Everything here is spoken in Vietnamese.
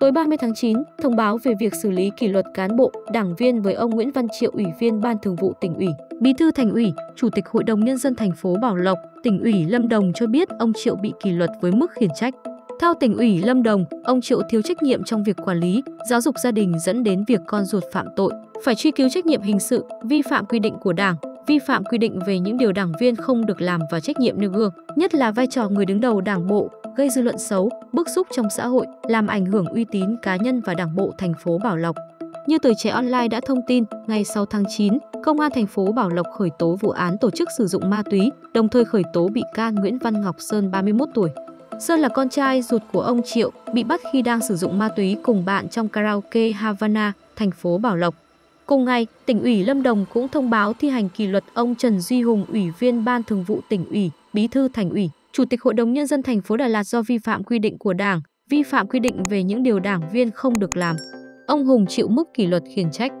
Tối 30 tháng 9, thông báo về việc xử lý kỷ luật cán bộ, đảng viên với ông Nguyễn Văn Triệu, Ủy viên Ban Thường vụ tỉnh ủy, Bí thư Thành ủy, Chủ tịch Hội đồng nhân dân thành phố Bảo Lộc, tỉnh ủy Lâm Đồng cho biết ông Triệu bị kỷ luật với mức khiển trách. Theo tỉnh ủy Lâm Đồng, ông Triệu thiếu trách nhiệm trong việc quản lý, giáo dục gia đình dẫn đến việc con ruột phạm tội, phải truy cứu trách nhiệm hình sự, vi phạm quy định của Đảng, vi phạm quy định về những điều đảng viên không được làm và trách nhiệm nêu gương, nhất là vai trò người đứng đầu Đảng bộ, gây dư luận xấu, bức xúc trong xã hội, làm ảnh hưởng uy tín cá nhân và Đảng bộ thành phố Bảo Lộc. Như tuổi trẻ online đã thông tin, ngày 6 tháng 9, Công an thành phố Bảo Lộc khởi tố vụ án tổ chức sử dụng ma túy, đồng thời khởi tố bị can Nguyễn Văn Ngọc Sơn 31 tuổi. Sơn là con trai ruột của ông Triệu, bị bắt khi đang sử dụng ma túy cùng bạn trong karaoke Havana, thành phố Bảo Lộc. Cùng ngày, tỉnh ủy Lâm Đồng cũng thông báo thi hành kỷ luật ông Trần Duy Hùng, Ủy viên Ban Thường vụ tỉnh ủy, Bí thư Thành ủy, Chủ tịch Hội đồng nhân dân thành phố Đà Lạt do vi phạm quy định của Đảng, vi phạm quy định về những điều đảng viên không được làm. Ông Hùng chịu mức kỷ luật khiển trách.